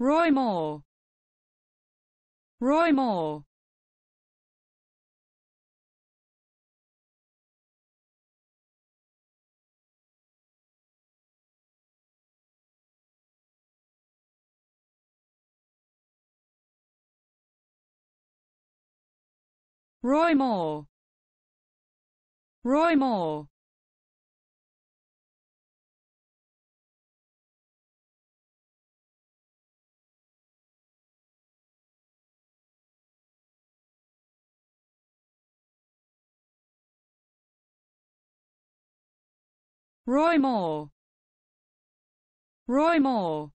Roy Moore. Roy Moore. Roy Moore. Roy Moore Roy Moore. Roy Moore